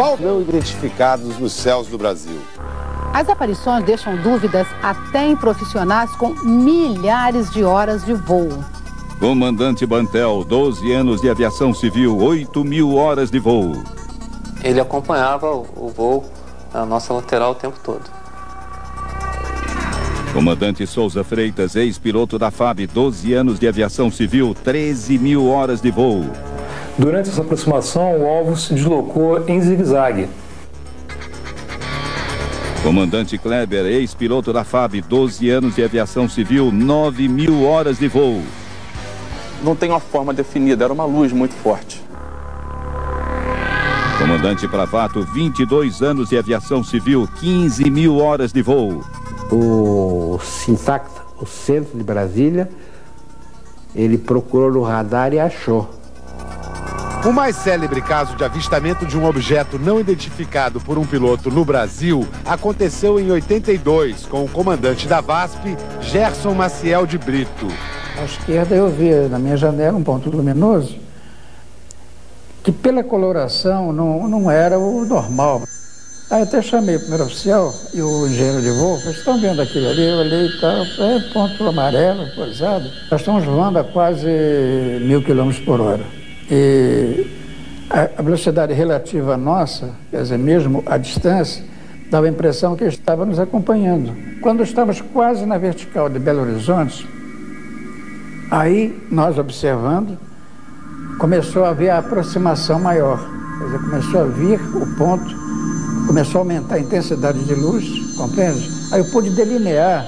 faltam não identificados nos céus do Brasil. As aparições deixam dúvidas até em profissionais com milhares de horas de voo. Comandante Bantel, 12 anos de aviação civil, 8 mil horas de voo. Ele acompanhava o voo na nossa lateral o tempo todo. Comandante Souza Freitas, ex-piloto da FAB, 12 anos de aviação civil, 13 mil horas de voo. Durante essa aproximação, o alvo se deslocou em zigue-zague. Comandante Kleber, ex-piloto da FAB, 12 anos de aviação civil, 9 mil horas de voo. Não tem uma forma definida, era uma luz muito forte. Comandante Pravato, 22 anos de aviação civil, 15 mil horas de voo. O Sintacta, o centro de Brasília, ele procurou no radar e achou. O mais célebre caso de avistamento de um objeto não identificado por um piloto no Brasil aconteceu em 82 com o comandante da VASP, Gerson Maciel de Brito. À esquerda eu vi na minha janela um ponto luminoso que pela coloração não, não era o normal. Aí até chamei o primeiro oficial e o engenheiro de voo, vocês estão vendo aquilo ali? Eu olhei e tal, é ponto amarelo, coisado. Nós estamos voando a quase mil quilômetros por hora. E a velocidade relativa nossa, quer dizer, mesmo a distância, dava a impressão que estava nos acompanhando. Quando estávamos quase na vertical de Belo Horizonte, aí nós observando, começou a haver a aproximação maior. Quer dizer, começou a vir o ponto, começou a aumentar a intensidade de luz, compreende? Aí eu pude delinear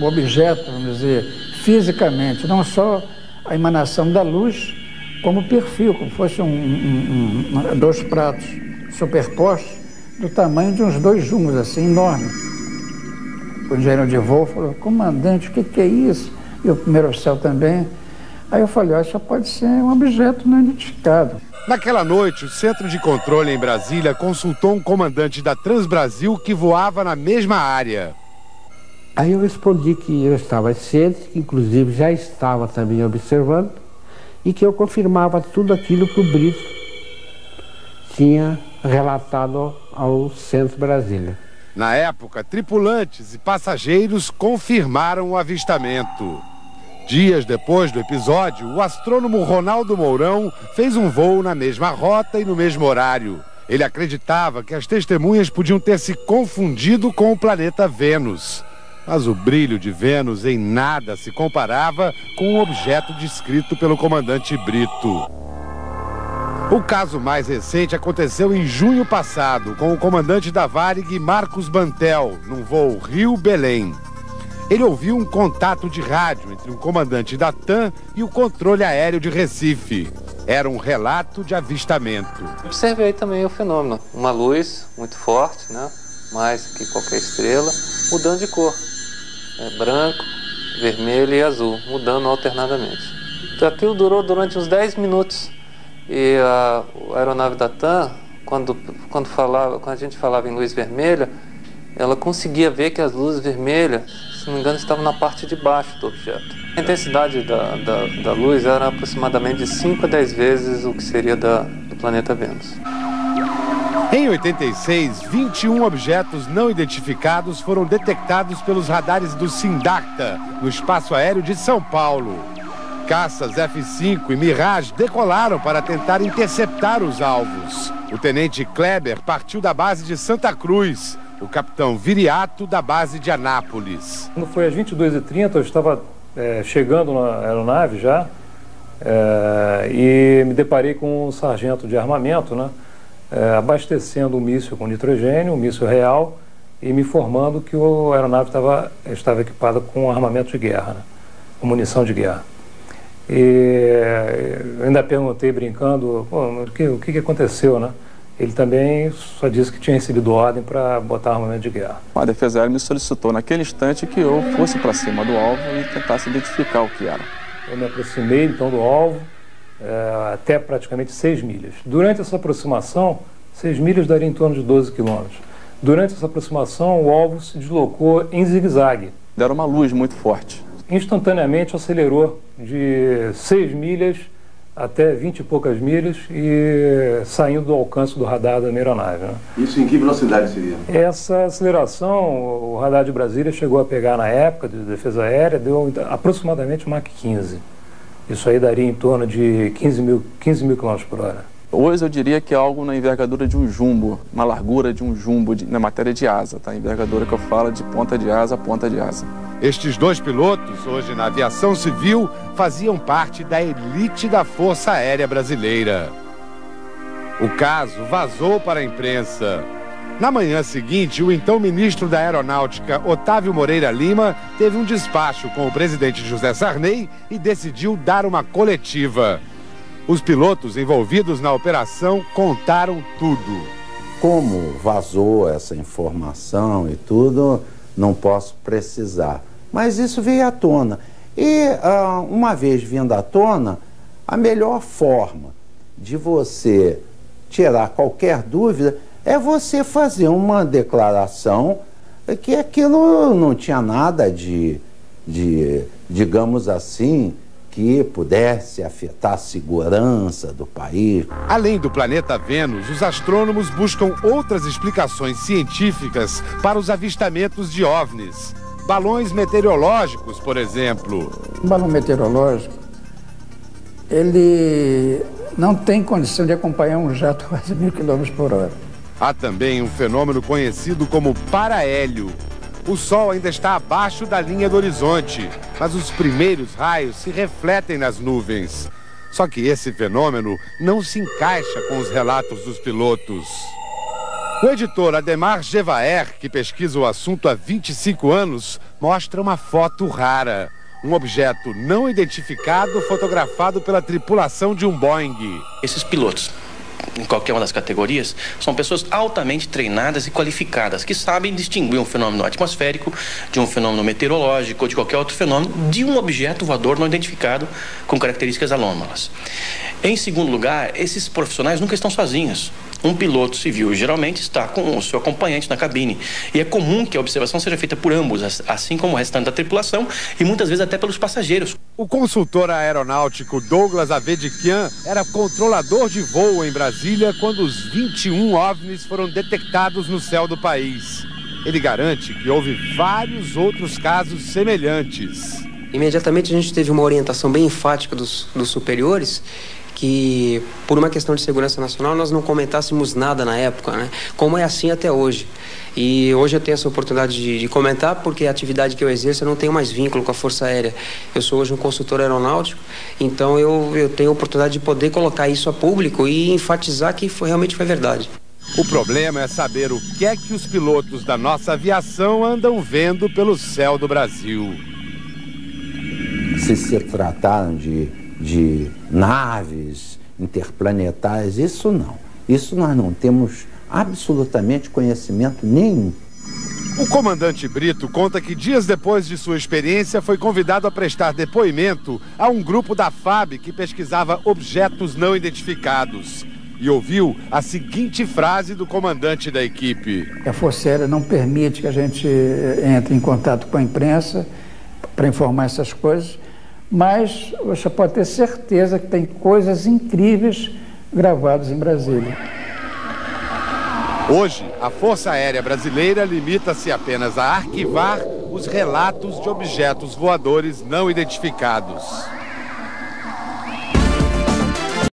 o objeto, vamos dizer, fisicamente, não só a emanação da luz, como o perfil, como fosse um, um, um, dois pratos superpostos do tamanho de uns dois jumos, assim, enorme. O engenheiro de voo falou, comandante, o que, que é isso? E o primeiro oficial também. Aí eu falei, ó, pode ser um objeto não identificado. Naquela noite, o Centro de Controle em Brasília consultou um comandante da Transbrasil que voava na mesma área. Aí eu respondi que eu estava ciente, que inclusive já estava também observando, e que eu confirmava tudo aquilo que o Brito tinha relatado ao Centro Brasília. Na época, tripulantes e passageiros confirmaram o avistamento. Dias depois do episódio, o astrônomo Ronaldo Mourão fez um voo na mesma rota e no mesmo horário. Ele acreditava que as testemunhas podiam ter se confundido com o planeta Vênus. Mas o brilho de Vênus em nada se comparava com o objeto descrito pelo comandante Brito. O caso mais recente aconteceu em junho passado, com o comandante da Varig, Marcos Bantel, num voo Rio-Belém ele ouviu um contato de rádio entre um comandante da TAM e o controle aéreo de Recife. Era um relato de avistamento. Observei também o fenômeno. Uma luz muito forte, né? mais que qualquer estrela, mudando de cor. É branco, vermelho e azul, mudando alternadamente. Então, aquilo durou durante uns 10 minutos. E a, a aeronave da TAM, quando, quando, falava, quando a gente falava em luz vermelha, ela conseguia ver que as luzes vermelhas, se não me engano, estavam na parte de baixo do objeto. A intensidade da, da, da luz era aproximadamente de 5 a 10 vezes o que seria da, do planeta Vênus. Em 86, 21 objetos não identificados foram detectados pelos radares do Sindacta, no espaço aéreo de São Paulo. Caças F-5 e Mirage decolaram para tentar interceptar os alvos. O tenente Kleber partiu da base de Santa Cruz o capitão Viriato, da base de Anápolis. Quando foi às 22h30, eu estava é, chegando na aeronave já é, e me deparei com um sargento de armamento, né, é, abastecendo o míssil com nitrogênio, um míssil real, e me informando que a aeronave estava, estava equipada com armamento de guerra, né, com munição de guerra. E ainda perguntei brincando, o que, o que aconteceu, né? ele também só disse que tinha recebido ordem para botar armamento de guerra. A Defesa Aérea me solicitou naquele instante que eu fosse para cima do alvo e tentasse identificar o que era. Eu me aproximei então do alvo é, até praticamente 6 milhas. Durante essa aproximação, 6 milhas daria em torno de 12 quilômetros. Durante essa aproximação, o alvo se deslocou em zigue-zague. Era uma luz muito forte. Instantaneamente acelerou de 6 milhas até 20 e poucas milhas e saindo do alcance do radar da aeronave. Né? Isso em que velocidade seria? Essa aceleração, o radar de Brasília chegou a pegar na época de defesa aérea, deu aproximadamente Mach 15. Isso aí daria em torno de 15 mil, 15 mil km por hora. Hoje eu diria que é algo na envergadura de um jumbo, uma largura de um jumbo de, na matéria de asa, tá? A envergadura que eu falo de ponta de asa a ponta de asa. Estes dois pilotos, hoje na aviação civil, faziam parte da elite da Força Aérea Brasileira. O caso vazou para a imprensa. Na manhã seguinte, o então ministro da Aeronáutica, Otávio Moreira Lima, teve um despacho com o presidente José Sarney e decidiu dar uma coletiva. Os pilotos envolvidos na operação contaram tudo. Como vazou essa informação e tudo, não posso precisar. Mas isso veio à tona. E uh, uma vez vindo à tona, a melhor forma de você tirar qualquer dúvida é você fazer uma declaração que aquilo não tinha nada de, de digamos assim, que pudesse afetar a segurança do país. Além do planeta Vênus, os astrônomos buscam outras explicações científicas para os avistamentos de OVNIs. Balões meteorológicos, por exemplo. Um balão meteorológico, ele não tem condição de acompanhar um jato a quase mil quilômetros por hora. Há também um fenômeno conhecido como paraélio, o Sol ainda está abaixo da linha do horizonte, mas os primeiros raios se refletem nas nuvens. Só que esse fenômeno não se encaixa com os relatos dos pilotos. O editor Ademar Gevaer, que pesquisa o assunto há 25 anos, mostra uma foto rara. Um objeto não identificado fotografado pela tripulação de um Boeing. Esses pilotos em qualquer uma das categorias, são pessoas altamente treinadas e qualificadas, que sabem distinguir um fenômeno atmosférico de um fenômeno meteorológico ou de qualquer outro fenômeno de um objeto voador não identificado com características anômalas. Em segundo lugar, esses profissionais nunca estão sozinhos. Um piloto civil geralmente está com o seu acompanhante na cabine. E é comum que a observação seja feita por ambos, assim como o restante da tripulação e muitas vezes até pelos passageiros. O consultor aeronáutico Douglas Avedikian era controlador de voo em Brasília quando os 21 OVNIs foram detectados no céu do país. Ele garante que houve vários outros casos semelhantes. Imediatamente a gente teve uma orientação bem enfática dos, dos superiores que, por uma questão de segurança nacional, nós não comentássemos nada na época, né? Como é assim até hoje. E hoje eu tenho essa oportunidade de, de, comentar porque a atividade que eu exerço eu não tenho mais vínculo com a Força Aérea. Eu sou hoje um consultor aeronáutico, então eu, eu tenho a oportunidade de poder colocar isso a público e enfatizar que foi, realmente foi verdade. O problema é saber o que é que os pilotos da nossa aviação andam vendo pelo céu do Brasil. Se se trataram de de naves interplanetárias, isso não. Isso nós não temos absolutamente conhecimento nenhum. O comandante Brito conta que dias depois de sua experiência foi convidado a prestar depoimento a um grupo da FAB que pesquisava objetos não identificados. E ouviu a seguinte frase do comandante da equipe: A Força Aérea não permite que a gente eh, entre em contato com a imprensa para informar essas coisas mas você pode ter certeza que tem coisas incríveis gravadas em Brasília. Hoje, a Força Aérea Brasileira limita-se apenas a arquivar os relatos de objetos voadores não identificados.